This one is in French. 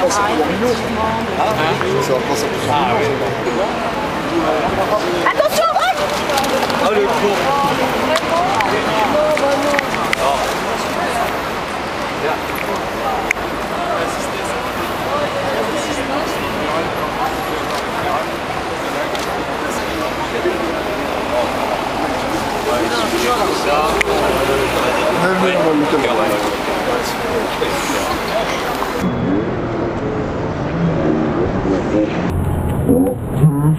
Ça prendre ça plus ah, Attention, Rock Oh le con Même lui, on va le 음.